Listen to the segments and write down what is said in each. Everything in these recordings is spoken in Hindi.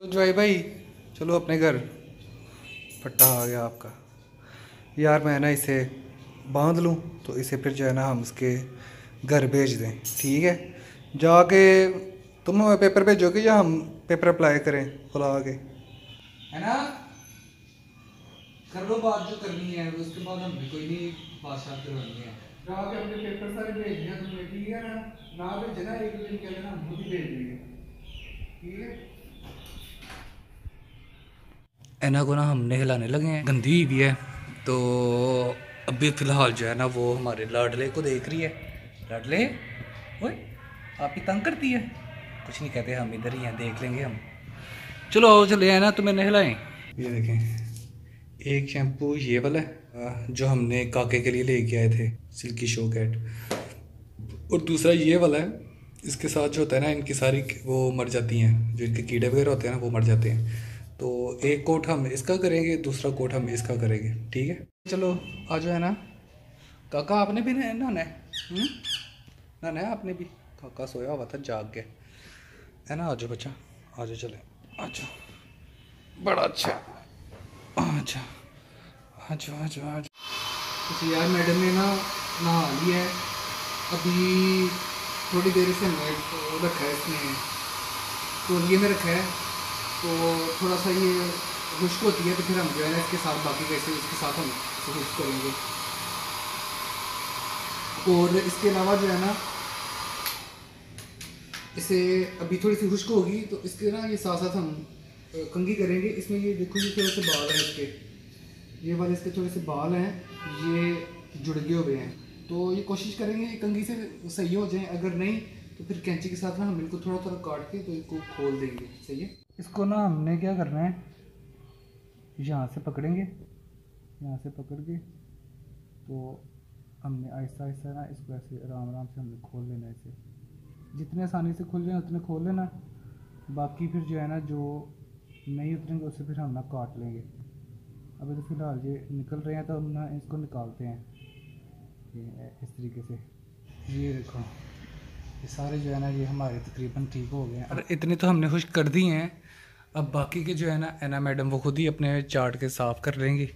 तो जवाई भाई चलो अपने घर। पट्टा आ गया आपका। यार मैं ना इसे बाँध लूँ तो इसे फिर जो है ना हम उसके घर भेज दें ठीक है? जाके तुम हमें पेपर भेजोगे या हम पेपर अप्लाई करें खुला के? है ना? कर लो बात जो करनी है उसके बाद हम कोई नहीं बात शात करवानी है। जाके अपने पेपर सारे भेज दिया तुमने ठीक है ना? ना भेजे ना एक दिन के ना हम खुद ही भेज देंगे। ठीक है? एना को ना हमने हिलाने लगे हैं। गंदी भी है। तो अभी फ़िलहाल जो है ना वो हमारे लाडले को देख रही है। लाडले, ओए, आप ही तंग करती है। कुछ नहीं कहते, हम इधर ही हैं, देख लेंगे हम। चलो आओ चले आए ना तो मैंने हिलाएँ ये देखें, एक शैम्पू ये वाला है जो हमने काके के लिए लेके आए थे, सिल्की शो कैट। और दूसरा ये वाला है, इसके साथ जो होता है ना, इनकी सारी वो मर जाती हैं, जो इनके कीड़े वगैरह होते हैं ना, वो मर जाते हैं। तो एक कोट हम इसका करेंगे, दूसरा कोट हम इसका करेंगे। ठीक है? चलो, आ जाओ, है ना? काका, आपने भी है? हम्म? नहाना है, आपने भी? काका सोया हुआ था, जाग के है ना, आज बच्चा? आज चले। जाओ बड़ा अच्छा। अच्छा आ जाओ तो यार, मैडम ने ना नहा लिया है। अभी थोड़ी देर से रखा है इसमें तोलिए में रखा है। तो थोड़ा सा ये खुश्क होती है तो फिर हम जो है ना इसके साथ बाकी कैसे इसके साथ हम खुश्क करेंगे। और इसके अलावा जो है ना, इसे अभी थोड़ी सी खुश्क होगी तो इसके ना ये साथ साथ हम कंगी करेंगे। इसमें ये देखो ये थोड़े से बाल हैं इसके। ये वाले इसके थोड़े से बाल हैं, ये जुड़ गए हुए हैं। तो ये कोशिश करेंगे कंगी से सही हो जाए। अगर नहीं तो फिर कैंची के साथ ना हम इनको थोड़ा थोड़ा काट के तो इनको खोल देंगे, सही है? इसको ना हमने क्या करना है, यहाँ से पकड़ेंगे, यहाँ से पकड़ के तो हमने आहिस्ता आहिस्ता ना इसको ऐसे आराम आराम से हमने खोल लेना है इसे। जितने आसानी से खुल जाए उतने खोल लेना, बाकी फिर जो है ना, जो नहीं उतरेंगे उसे फिर हम ना काट लेंगे। अभी तो फ़िलहाल ये निकल रहे हैं तो हम ना इसको निकालते हैं। इस तरीके से, ये देखो। ये सारे जो है ना, ये हमारे तकरीबन ठीक हो गए हैं। और इतने तो हमने खुश कर दिए हैं। अब बाकी के जो है ना एना मैडम, वो खुद ही अपने चार्ट के साफ़ कर लेंगे।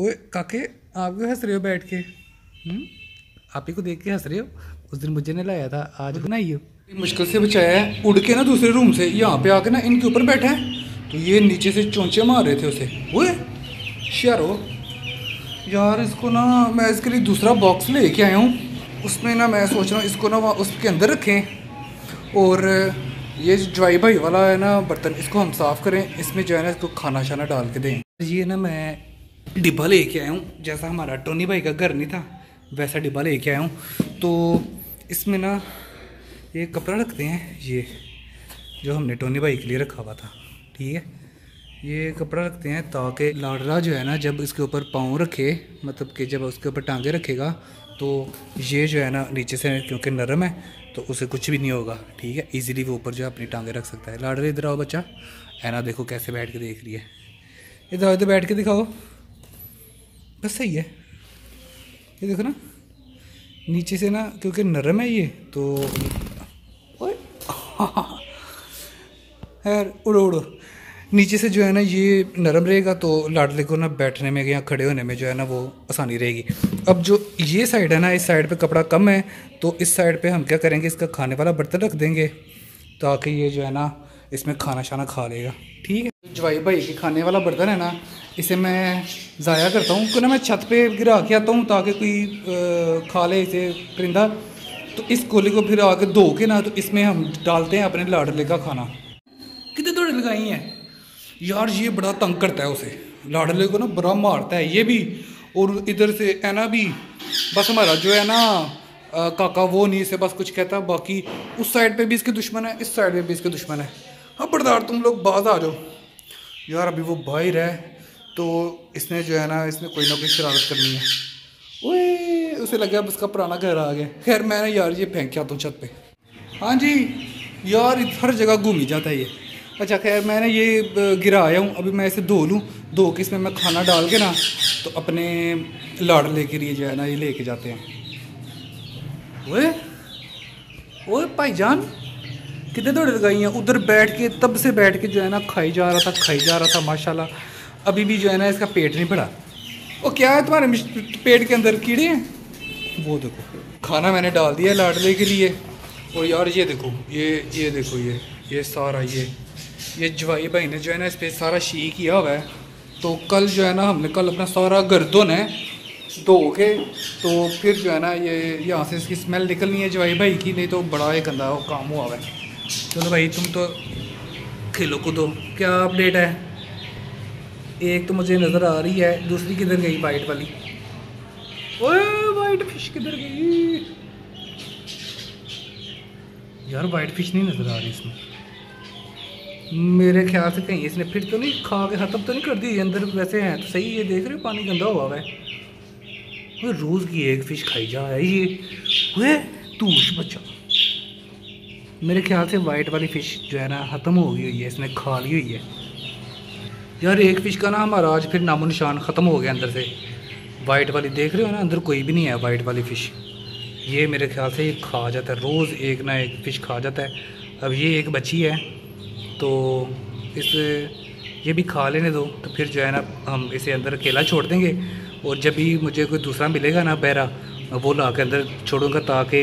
ओए, काके, आप क्यों हंस रहे हो बैठ के? हुँ? आप ही को देख के हंस रहे हो? उस दिन मुझे नहीं लाया था, आज बनाई हो मुश्किल से बचाया है। उड़ के ना दूसरे रूम से, यहाँ पे आके ना इनके ऊपर बैठा है। तो ये नीचे से चौंचे मार रहे थे उसे। ओए शारो यार इसको ना मैं इसके लिए दूसरा बॉक्स लेके आया हूँ। उसमें ना मैं सोच रहा हूँ, इसको ना वहाँ उसके अंदर रखें। और ये जवाई भाई वाला है ना बर्तन, इसको हम साफ़ करें। इसमें जो है ना, इसको खाना शाना डाल के दें। ये ना मैं डिब्बा ले लेके आया हूँ। जैसा हमारा टोनी भाई का घर नहीं था, वैसा डिब्बा ले लेके आया हूँ। तो इसमें ना ये कपड़ा रखते हैं, ये जो हमने टोनी भाई के लिए रखा हुआ था, ठीक है? ये कपड़ा रखते हैं ताकि लाडला जो है ना, जब इसके ऊपर पाँव रखे मतलब कि जब उसके ऊपर टांगे रखेगा तो ये जो है ना नीचे से, क्योंकि नरम है तो उसे कुछ भी नहीं होगा, ठीक है? इजीली वो ऊपर जो है अपनी टांगे रख सकता है। लाडले, इधर आओ बच्चा। है ना, देखो कैसे बैठ के देख रही है। इधर इधर बैठ के दिखाओ। बस सही है। ये देखो ना, नीचे से ना, क्योंकि नरम है ये तो उड़ो उड़ो। नीचे से जो है ना ये नरम रहेगा तो लाडले को ना बैठने में या खड़े होने में जो है ना वो आसानी रहेगी। अब जो ये साइड है ना, इस साइड पे कपड़ा कम है तो इस साइड पे हम क्या करेंगे, इसका खाने वाला बर्तन रख देंगे, ताकि ये जो है ना इसमें खाना शाना खा लेगा। ठीक है? जवाई भाई की खाने वाला बर्तन है ना, इसे मैं ज़ाया करता हूँ क्यों ना मैं छत पे गिरा के आता हूँ, ताकि कोई खा ले इसे परिंदा। तो इस कोली को फिर आके धो के ना तो इसमें हम डालते हैं अपने लाडले का खाना। कितने दौड़े लगाई हैं? यार ये बड़ा तंग करता है उसे। लाडले को ना बड़ा मारता है। ये भी और इधर से है ना भी बस हमारा जो है ना आ, काका वो नहीं इसे बस कुछ कहता बाकी उस साइड पे भी इसके दुश्मन है इस साइड पे भी इसके दुश्मन है। हाँ बरदार तुम लोग बाज आ जाओ। यार अभी वो बाहर है तो इसने जो है ना इसने कोई ना कोई शरारत करनी है। ओए उसे लगा अब उसका पुराना घर आ गया। खैर मैंने यार ये फेंक आता हूँ छत पे। हाँ जी यार हर जगह घूम ही जाता है ये। अच्छा खैर, मैंने ये गिरा आया हूँ। अभी मैं इसे धो लूँ। धो के इसमें मैं खाना डाल के ना तो अपने लाडले के लिए जो है ना, ये लेके जाते हैं। ओए ओए, भाईजान, कितने दौड़े लगाई हैं? उधर बैठ के, तब से बैठ के जो है ना, खाई जा रहा था, खाई जा रहा था, माशाल्लाह। अभी भी जो है ना, इसका पेट नहीं भरा। वो क्या है तुम्हारे पेट के अंदर कीड़े? हैं वो देखो, खाना मैंने डाल दिया लाडले के लिए। और यार, ये देखो, ये ये देखो, ये ये सारा, ये। ये जवाई भाई ने जो है ना इस पर सारा शी किया हुआ है। तो कल जो है ना हमने कल अपना सारा गर्दन है धो के तो फिर जो है ना ये यहाँ से इसकी स्मेल निकलनी है जवाई भाई की, नहीं तो बड़ा एक गंदा काम हुआ है। चलो भाई, तुम तो खेलो कूदो। क्या अपडेट है? एक तो मुझे नज़र आ रही है, दूसरी किधर गई वाइट वाली? ओए वाइट फ़िश किधर गई? यार वाइट फ़िश नहीं नज़र आ रही इसमें। मेरे ख्याल से कहीं इसने फिर तो नहीं खा के ख़त्म तो नहीं कर दी? अंदर वैसे हैं तो सही ये देख रहे हो, पानी गंदा हुआ है। वो रोज़ की एक फ़िश खाई जा है ये। वे बच्चा। मेरे ख्याल से वाइट वाली फ़िश जो है ना, ख़त्म हो गई हुई है, इसने खा ली हुई है। यार, एक फ़िश का ना हमारा आज फिर नामो निशान ख़त्म हो गया अंदर से। वाइट वाली देख रहे हो ना, अंदर कोई भी नहीं है वाइट वाली फ़िश ये मेरे ख्याल से ये खा जाता है, रोज़ एक ना एक फ़िश खा जाता है। अब ये एक बची है। तो इस, ये भी खा लेने दो तो फिर जो है ना, हम इसे अंदर अकेला छोड़ देंगे। और जब भी मुझे कोई दूसरा मिलेगा ना, बहरा, वो ला के अंदर छोड़ूँगा ताकि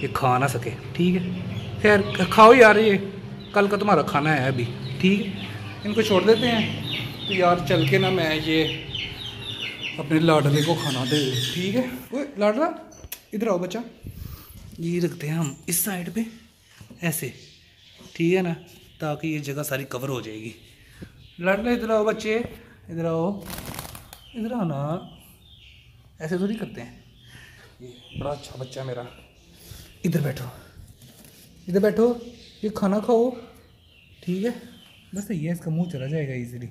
ये खा ना सके। ठीक है? खैर, खाओ यार ये, कल का तुम्हारा खाना है अभी। ठीक है? इनको छोड़ देते हैं। तो यार चल के ना मैं ये अपने लाडले को खाना दे ठीक है? वो लाडला, इधर आओ बच्चा। ये रखते हैं हम इस साइड पे, ऐसे। ठीक है ना? ताकि ये जगह सारी कवर हो जाएगी। लड़ना इधर आओ बच्चे, इधर आओ। इधर आओ ना। ऐसे थोड़ी करते हैं। ये बड़ा अच्छा बच्चा मेरा। इधर बैठो। इधर बैठो। ये खाना खाओ। ठीक है? बस ये इसका मुँह चला जाएगा इजीली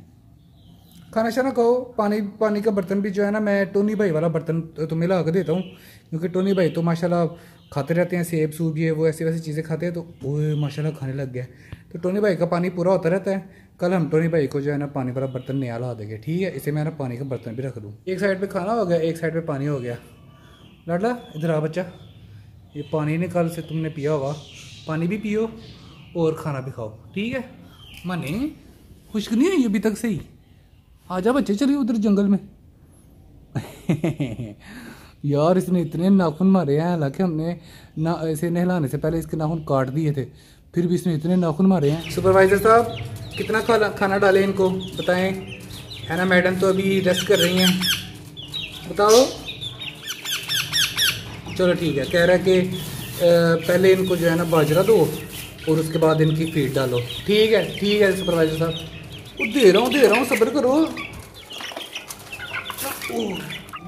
खाना शाना खाओ, पानी पानी का बर्तन भी जो है ना, मैं टोनी भाई वाला बर्तन तुम्हें ला कर देता हूँ, क्योंकि टोनी भाई तो माशाल्लाह खाते रहते हैं, सेब सूब ये, वो, ऐसी वैसी चीज़ें खाते हैं तो वो माशाल्लाह खाने लग गया। तो टोनी भाई का पानी पूरा होता रहता है। कल हम टोनी भाई को जो है ना, पानी वाला बर्तन नया ला देंगे, ठीक है? इसे मैं ना पानी का बर्तन भी रख दूँ। एक साइड पर खाना हो गया, एक साइड पर पानी हो गया। लाडला, इधर आ बच्चा। ये पानी ने कल से तुमने पिया होगा। पानी भी पियो और खाना भी खाओ, ठीक है? माने, खुश्क नहीं है अभी तक सही? आ जा बच्चे, चलिए उधर जंगल में। यार, इसने इतने नाखून मारे हैं, हालाँकि हमने ना ऐसे नहलाने से पहले इसके नाखून काट दिए थे, फिर भी इसने इतने नाखून मारे हैं। सुपरवाइजर साहब, कितना खाना खाना डाले इनको, बताएँ? है ना, मैडम तो अभी रेस्ट कर रही हैं। बताओ। चलो ठीक है, कह रहा है कि पहले इनको जो है ना बाजरा दो, और उसके बाद इनकी फ़ीड डालो। ठीक है ठीक है सुपरवाइजर साहब। वो दे रहा हूँ दे रहा हूँ सब्र करो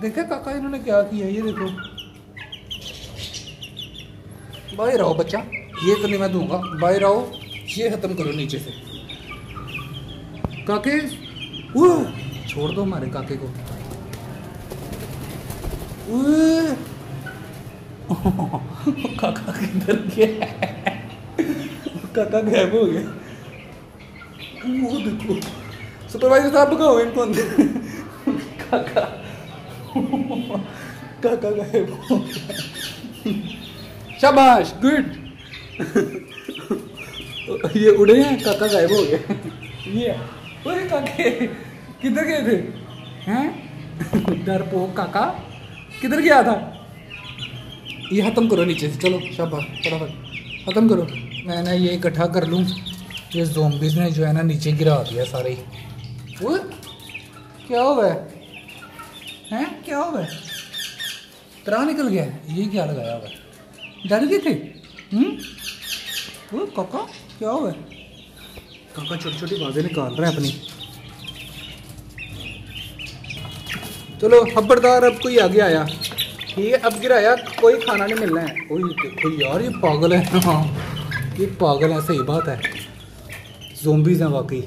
देखा काका इन्होंने क्या किया ये देखो बाहर आओ बच्चा ये तो नहीं मैं दूँगा बाहर आओ ये ख़त्म करो नीचे से काके छोड़ दो हमारे काके को काका किधर गया काका गायब हो गया वो देखो सुपरवाइजर साहब भगाओ इनको अंदर काका काका गायब हो शाबाश गुड ये उड़े हैं? काका गायब हो गया ये अरे काके किधर गए थे? हैं? डरपोक काका। किधर गया था? ये ख़त्म करो नीचे से चलो शाबाश फटाफट। ख़त्म करो। मैं ना ये इकट्ठा कर लूँ। ये जोम्बिस ने जो है ना नीचे गिरा दिया सारे वो क्या हुआ है हैं, क्या हुआ है तरह निकल गया ये क्या लगाया हुआ डर गए थे? हम्म? काका, क्या हुआ है काका छोटी छोटी बातें निकाल रहे हैं अपनी। चलो खबरदार अब कोई आगे आया। ठीक है, अब गिराया, कोई खाना नहीं मिलना है। कोई देखो यार, ये पागल है हाँ ये पागल है, सही बात है। जोम्बीज हैं वाकई।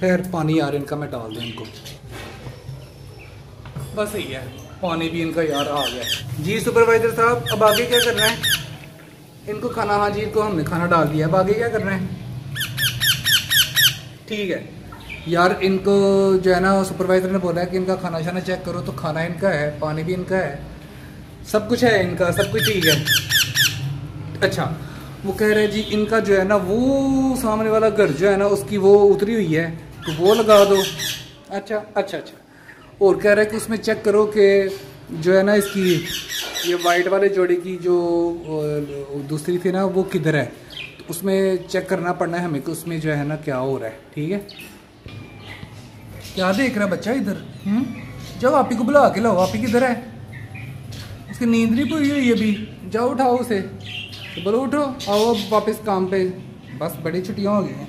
खैर, पानी यार, इनका मैं डाल दूँ इनको। बस यही है, पानी भी इनका यार आ गया। जी सुपरवाइजर साहब, अब आगे क्या करना है? इनको खाना हाँ जी, इनको हमने खाना डाल दिया। अब आगे क्या करना है? ठीक है। यार, इनको जो है ना सुपरवाइजर ने बोला है कि इनका खाना शाना चेक करो तो खाना इनका है, पानी भी इनका है। सब कुछ है इनका, सब कुछ ठीक है। अच्छा वो कह रहे हैं, जी, इनका जो है ना, वो सामने वाला घर जो है ना, उसकी वो उतरी हुई है तो वो लगा दो। अच्छा अच्छा अच्छा। और कह रहे हैं कि उसमें चेक करो कि जो है ना, इसकी ये वाइट वाले जोड़े की जो दूसरी थी ना, वो किधर है? तो उसमें चेक करना पड़ना है हमें कि उसमें जो है ना, क्या हो रहा है, ठीक है? क्या देख रहा है बच्चा इधर? हम्म? जाओ, आप को बुला के लाओ, आप किधर है? उसकी नींद नहीं पूरी हुई अभी। जाओ, उठाओ उसे। तो बोलो उठो आओ वापस काम पे। बस बड़ी छुट्टियाँ हो गई हैं।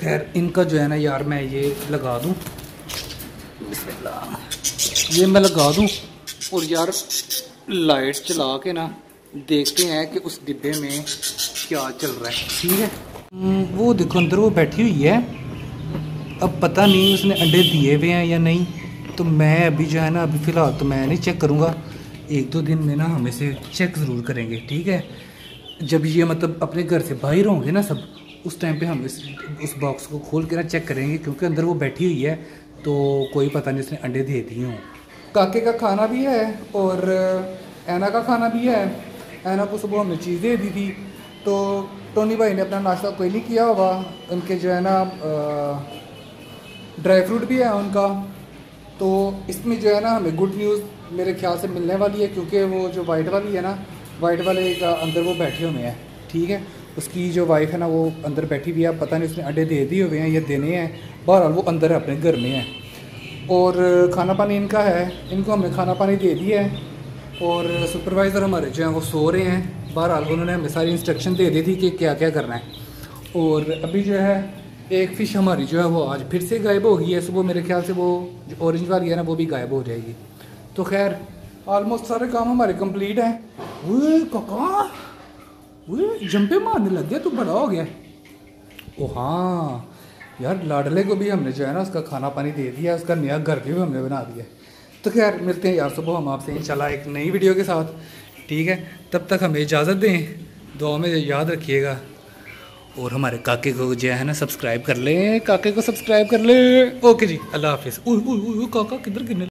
खैर इनका जो है ना यार मैं ये लगा दूँ। ये मैं लगा दूँ। और यार लाइट चला के ना देखते हैं कि उस डिब्बे में क्या चल रहा है। ठीक है? हम्म, वो देखो अंदर वो बैठी हुई है। अब पता नहीं उसने अंडे दिए हुए हैं या नहीं। तो मैं अभी जो है ना अभी फ़िलहाल तो मैं नहीं चेक करूँगा। एक दो दिन में ना हम इसे चेक ज़रूर करेंगे, ठीक है? जब ये मतलब अपने घर से बाहर होंगे ना सब, उस टाइम पे हम इस उस बॉक्स को खोल के ना चेक करेंगे, क्योंकि अंदर वो बैठी हुई है तो कोई पता नहीं उसने अंडे दे दिए हों। काके का खाना भी है और ऐना का खाना भी है। ऐना को सुबह हमने चीज़ दे दी थी तो टोनी भाई ने अपना नाश्ता कोई नहीं किया होगा। उनके जो है ना ड्राई फ्रूट भी है उनका। तो इसमें जो है ना, हमें गुड न्यूज़ मेरे ख्याल से मिलने वाली है, क्योंकि वो जो वाइट वाली है ना वाइट वाले का अंदर वो बैठे हुए हैं, ठीक है? उसकी जो वाइफ है ना, वो अंदर बैठी हुई है, पता नहीं उसने अंडे दे दिए हुए हैं या देने हैं, बहरहाल वो अंदर है, अपने घर में है। और खाना पानी इनका है, इनको हमने खाना पानी दे दिया है, और सुपरवाइज़र हमारे जो हैं वो सो रहे हैं, बहरहाल उन्होंने हमें सारी इंस्ट्रक्शन दे दी थी कि क्या क्या करना है। और अभी जो है एक फ़िश हमारी जो है वो आज फिर से गायब हो गई है सुबह मेरे ख्याल से वो जो ऑरेंज वाली है ना, वो भी गायब हो जाएगी। तो खैर ऑलमोस्ट सारे काम हमारे कंप्लीट हैं। वो कका जंपे मारने लग गया, तू बड़ा हो गया। ओ हाँ यार लाडले को भी हमने जो है ना, उसका खाना पानी दे दिया, उसका नया घर भी हमने बना दिया। तो खैर, मिलते हैं यार सुबह, हम आपसे चला एक नई वीडियो के साथ। ठीक है, तब तक हमें इजाज़त दें दुआ में याद रखिएगा। और हमारे काके को जो है ना सब्सक्राइब कर ले, काके को सब्सक्राइब कर ले। ओके जी, अल्लाह हाफिज़। काका किधर गिरने